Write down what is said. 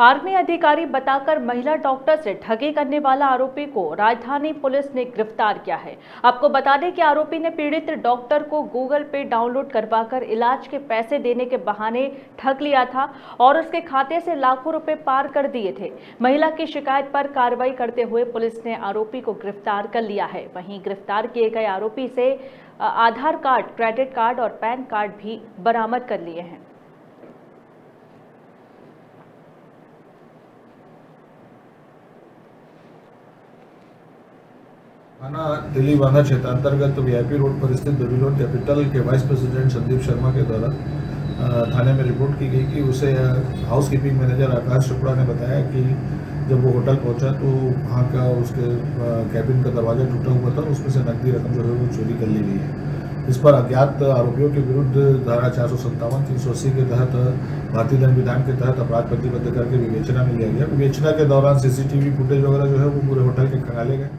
Army अधिकारी बताकर महिला डॉक्टर से ठगी करने वाला आरोपी को राजधानी पुलिस ने गिरफ़्तार किया है। आपको बता दें कि आरोपी ने पीड़ित डॉक्टर को गूगल पे डाउनलोड करवाकर इलाज के पैसे देने के बहाने ठग लिया था और उसके खाते से लाखों रुपए पार कर दिए थे। महिला की शिकायत पर कार्रवाई करते हुए पुलिस ने आरोपी को गिरफ़्तार कर लिया है। वहीं गिरफ़्तार किए गए आरोपी से आधार कार्ड, क्रेडिट कार्ड और पैन कार्ड भी बरामद कर लिए हैं। थाना दिल्ली बांधा क्षेत्र अंतर्गत तो वीआईपी रोड पर स्थित बेबीलोन कैपिटल के वाइस प्रेसिडेंट संदीप शर्मा के द्वारा थाने में रिपोर्ट की गई कि उसे house keeping manager Akash Chopra ने बताया कि जब वो होटल पहुँचा तो वहाँ का उसके कैबिन का दरवाज़ा टूटा हुआ था उसमें से नकदी रकम जो है वो चोरी कर ली गई है। इस पर अज्ञात आरोपियों के विरुद्ध धारा चार सौ सत्तावन, तीन सौ अस्सी के तहत, भारतीय दंड विधान के तहत अपराध प्रतिबद्ध करके विवेचना में लिया गया। विवेचना के दौरान सीसीटीवी फुटेज वगैरह जो है वो पूरे होटल के खंगाले गए।